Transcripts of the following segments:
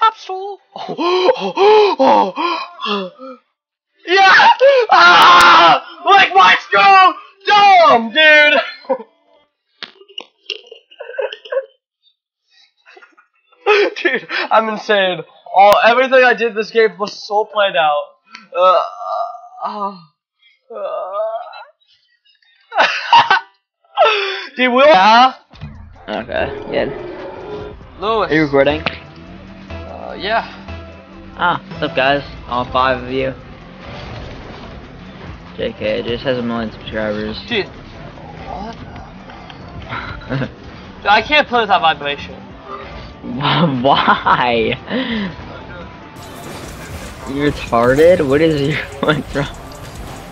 Absol. yeah! Ah! Like my school! Dumb, dude! dude, I'm insane. All everything I did this game was so planned out. Uh, uh, uh. dude, we'll. Yeah. Okay, good. Lewis. Are you recording? Uh, yeah. Ah, what's up guys? All five of you. JK, just has a million subscribers. Dude. What? Dude, I can't play without vibration. Why? You retarded? What is your one from?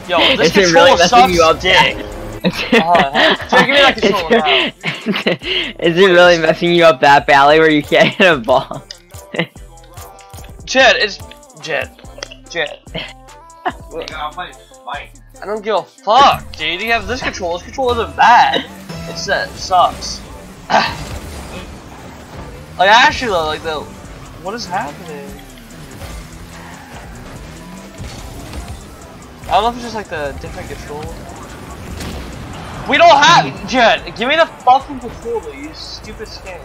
Yo, this Is it controller really messing sucks you up? dick. Oh, take me that controller Is it really messing you up that badly where you can't hit a ball? Jed, it's Jed. Jed. I don't give a fuck, dude. You have this controller. This controller isn't bad. It's that it sucks. like actually though, like the what is happening? I don't know if it's just like the different controller. We don't have Jed. Give me the fucking controller, you stupid scam.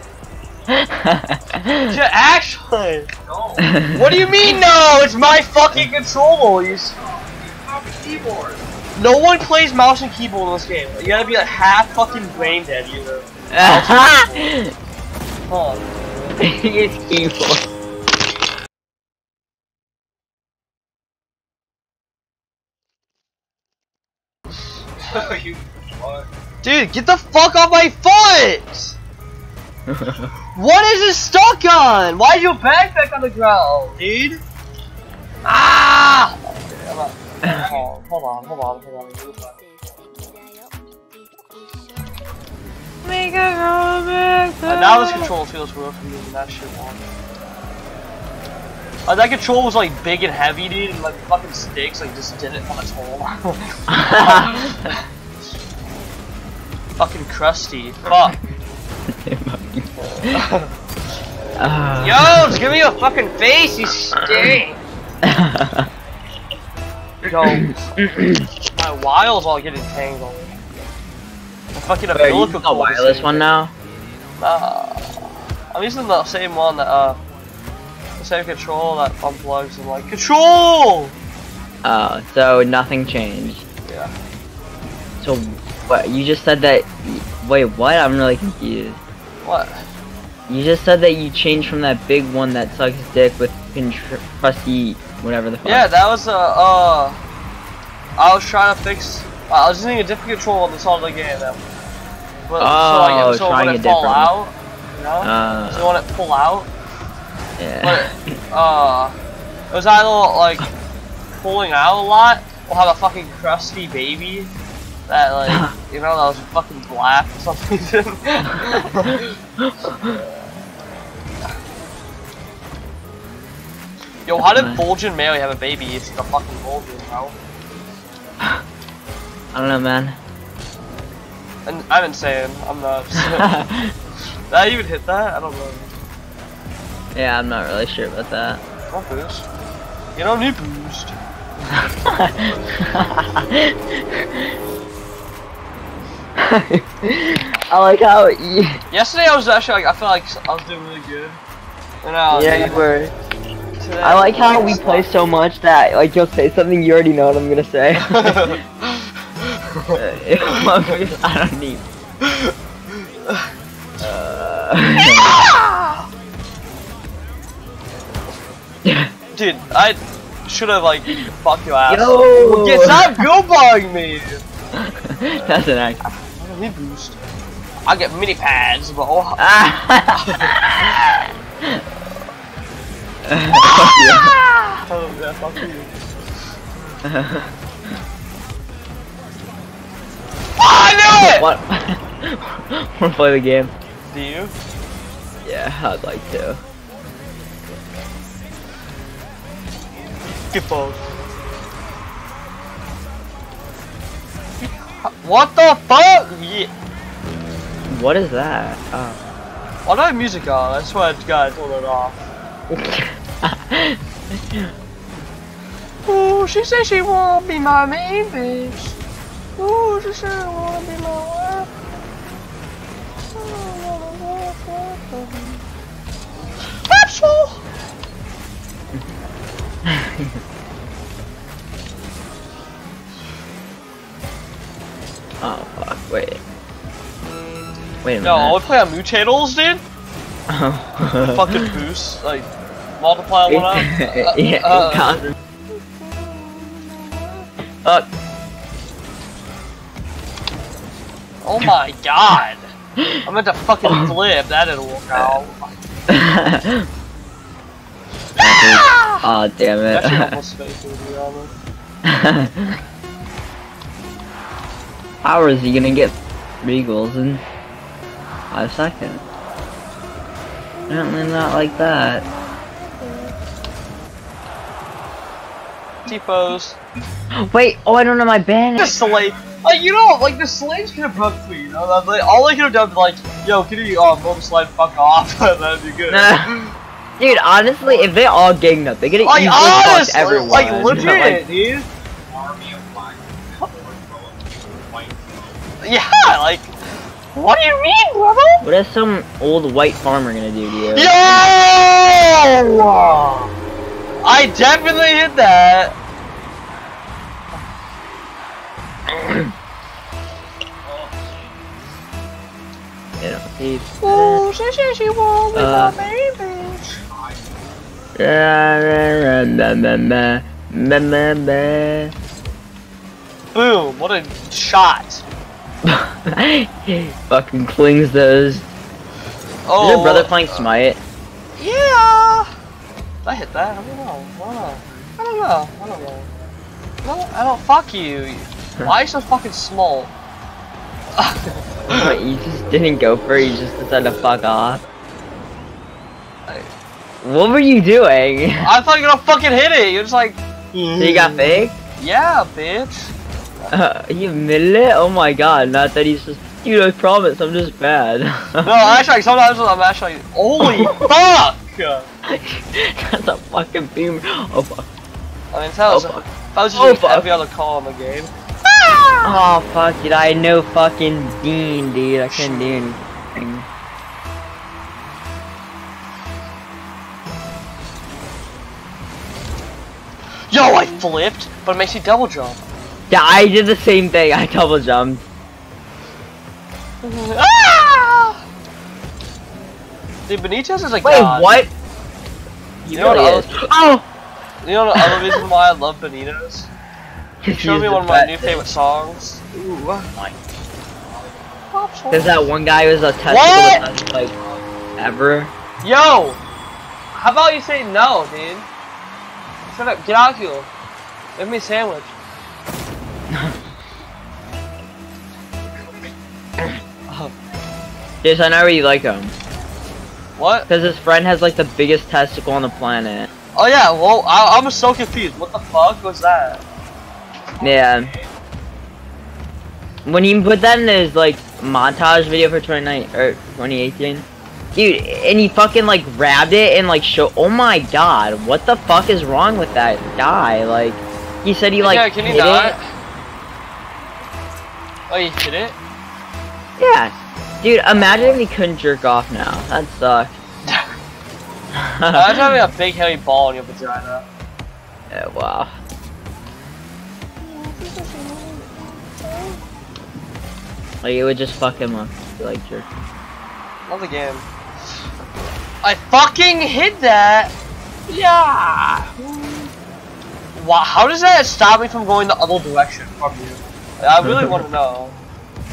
Jed, actually. No. What do you mean no? It's my fucking controller. You. keyboard. No one plays mouse and keyboard in this game. You gotta be like half fucking brain dead, you know. Huh. Use keyboard. you? Dude, get the fuck off my foot! What is it stuck on? Why is your backpack on the ground, dude? Ah! Okay, I'm not- hold on, hold on, hold on. Uh, now this control feels real for me, and that shit won. Uh, that control was like big and heavy, dude, and like fucking sticks, like just did it on its own. fucking crusty. Fuck. Uh, Yo, just give me a fucking face, you stink! Yo, my wiles all getting tangled. Fucking Wait, umbilical using a cord wireless one now? Uh, I'm using the same one that, uh, the same control that unplugs and like, CONTROL! Oh, so nothing changed. Yeah. So, what? You just said that. Wait, what? I'm really confused. What? You just said that you changed from that big one that sucks dick with crusty whatever the fuck. Yeah, that was, uh, uh, I was trying to fix, uh, I was using a different control on the start of the game. That, but, Oh, so, like, so trying when a it fall out, you know? Uh, so when it pull out, yeah. but uh, it was either like pulling out a lot or have a fucking crusty baby that like you know that was fucking black for some reason. Yo, how did Bulgin Mary have a baby? It's the fucking Bulgin, bro. I don't know, man. And I'm insane. I'm not. Did I even hit that? I don't know. yeah, I'm not really sure about that. Don't boost. You don't need boost. I like how you, Yesterday I was actually like I felt like I was doing really good. And uh, yeah, you were. today I like how we play so much that like you'll say something you already know what I'm gonna say. I don't need. Uh, Dude, I should have like fucked your ass. Yo! Get stop goobong me. That's an act. I don't need boost. I get mini pads, but oh. oh yeah, fuck you. What? Want to play the game? Do you? Yeah, I'd like to. Get balls. What the fuck? Yeah. What is that? Oh. I know music on, I swear to turn it off. oh, she said she won't be my main bitch. Ooh, she said she wanna be my wife. Absol! oh fuck! Wait. Wait a minute. No, I minute. play on Mutadles, dude. Oh. Fucking boost, like, multiply one up. Uh, yeah. uh, Fuck. Oh my god. I meant to fucking flip, that didn't work out. oh damn it. almost faked me, to be honest. How is he gonna get three goals in five seconds? Apparently not like that. T-pose. Wait, oh I don't know my band. The slave. Like, you know, like, the slaves could have broke me, you know? Like, all they could have done was, like, yo, can you, uh, motor slide fuck off? That'd be good. Dude, honestly, if they all ganged up, they could have like, easily fucked honestly, everyone. like, legit, Like, dude. Army of black white Yeah, like, what do you mean, brother? what is some old white farmer gonna do to you? Yo! I definitely hit that. You know, he- Ooh, she said she won't be Uh. main bitch. Boom, what a shot. Fucking clings those. Oh, Is your brother playing Smite? Yeah. Did I hit that? I don't know. I don't know. I don't know. I don't I don't. Fuck you. Why are you so fucking small? Wait, you just didn't go for it, you just decided to fuck off. What were you doing? I thought you were gonna fucking hit it. You're just like. So you got fake? Yeah, bitch. Uh, you admitted it? Oh my god, not that he's just. Dude, I promise, I'm just bad. No, actually, sometimes I'm actually. Holy fuck! That's a fucking beamer. Oh fuck. I mean, tell Oh us. fuck. That was just Oh, fuck. every other call in the game. Oh fuck, dude, I no fucking Dean, dude. I couldn't do anything. Yo, I flipped, but it makes you double jump. Yeah, I did the same thing. I double jumped. Ah! Dude, Benitez is like Wait, God. what? You know what really else- is. Oh! You know the other reason why I love Benitez? He showed me one of my new favorite songs. Ooh. Cause uh, that one guy who's a test What? with us, like ever. Yo! How about you say no, dude? Shut up, get out of here. Give me a sandwich. oh. Yes, I know where you like him. What? Cause his friend has like the biggest testicle on the planet. Oh yeah, well, I, I'm so confused. What the fuck was that? Yeah. When he put that in his like montage video for 2019 or 2018, dude, and he fucking like grabbed it and like show. Oh my god, what the fuck is wrong with that guy? Like, he said he like yeah, can you hit not? it. Oh, you hit it? Yeah, dude, imagine if he couldn't jerk off now. That sucks. Imagine having a big heavy ball in your vagina. Yeah, wow. Like it would just fuck him up. Like jerk. Love the game. I fucking hit that! Yeah! Wow, how does that stop me from going the other direction from you? I really want to know.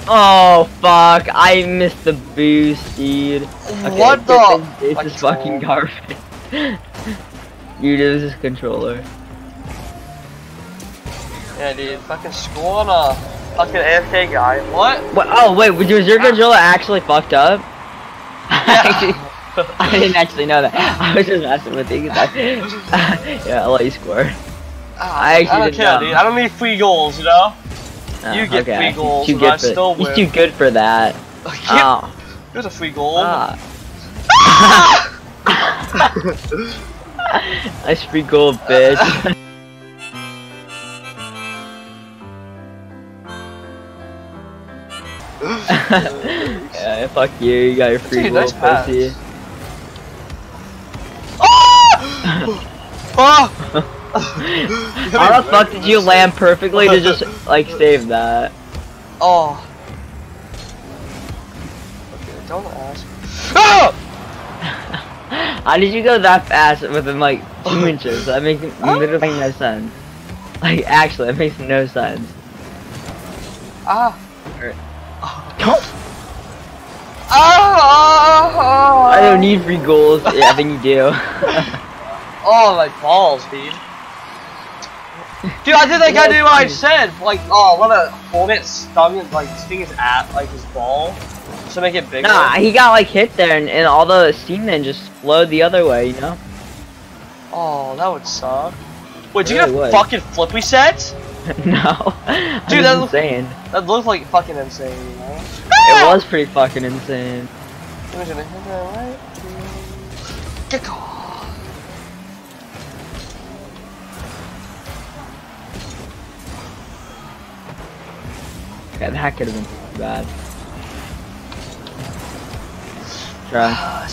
Oh fuck! I missed the boost, dude. Okay, what the? This, Like, this is fucking garbage. you use this controller. Yeah, dude, fucking a fucking AFK guy. What? What? Oh wait, was your ah. controller actually fucked up? Yeah. I didn't actually know that. I was just messing with you. 'cause I- yeah, I'll let you score. Ah, I actually I don't didn't care, know. dude. I don't need free goals, you know? Oh, You get okay. free He's goals, too and good I for, still He's win. too good for that. Oh. Here's a free goal. Ah. Nice free goal, bitch. Yeah, fuck you. You got your free Dude, goal, nice pass. pussy. Ah! How the fuck did you land perfectly to just like save that? Oh. Okay, don't ask. Ah! How did you go that fast within like two inches? That makes literally no sense. Like actually, it makes no sense. Ah. Alright. Ah! ah, I don't need free goals. Yeah, I think you do. Oh, my balls, dude. Dude, I did like I did what I said. Like, oh, what a hold it, stung it, like sting his at like his ball, to make it bigger. nah, he got like hit there, and, and all the steam then just flowed the other way. You know? Oh, that would suck. Wait, do you Really get a would. fucking flip reset? no. Dude, that that's look- insane. That looks like fucking insane, you know? It was pretty fucking insane. I'm gonna hit that right. Get off. Okay, that could have been pretty bad. Try.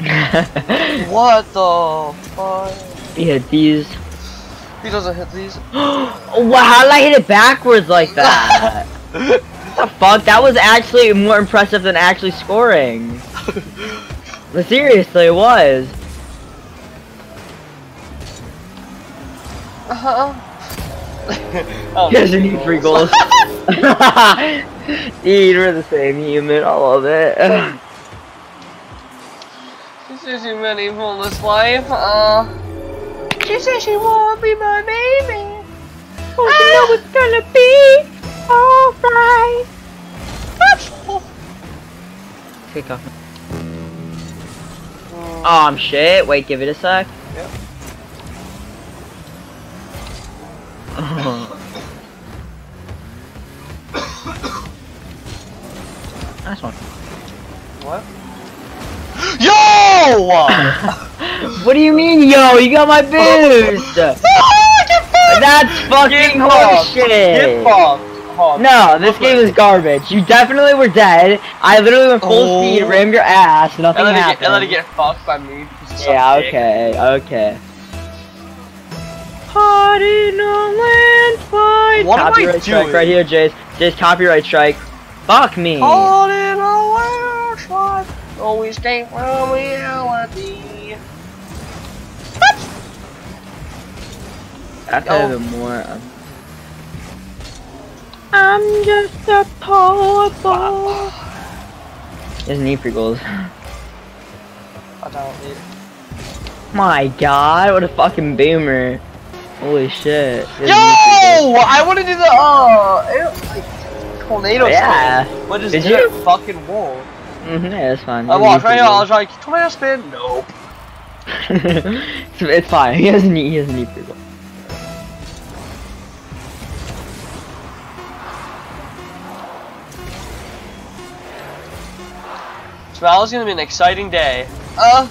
Ah. What the fuck? hit these. He doesn't hit these. Oh, wow, how did I hit it backwards like that? what the fuck? That was actually more impressive than actually scoring. But seriously, it was. Uh-huh. oh, He doesn't need free goals. Dude, we're the same human. I love it. This is too many for this life. Uh, she says she won't be my baby. Oh, you know it's gonna be alright. Kick off. Oh, I'm shit. Wait, give it a sec. Yep. nice one. What? Yo! What do you mean, yo? You got my boost. That's fucking Get fucked. horseshit. Get fucked. Fuck. No, this game is garbage. You definitely were dead. I literally went full Oh. speed, rammed your ass, nothing And let, it get, happened. let it get fucked by me. yeah, so big. okay, okay. Party no landslide. What am I copyright strike doing? right here, Jace. Jace, copyright strike. Fuck me. A wild shot. Always came from reality. That's Yo. a little more. Um... I'm just a poor boy. There's need free goals. I don't need it. My god, what a fucking boomer. Holy shit. There's Yo! need free goals. I want to do the, uh, like, tornado Yeah. spin. But just Did did you? fucking wall. Mm -hmm, yeah, that's fine. I There's watched right free here, I was like, tornado spin? Nope. it's, it's fine. He doesn't need. He doesn't need free goals. Tomorrow's gonna be an exciting day. Uh,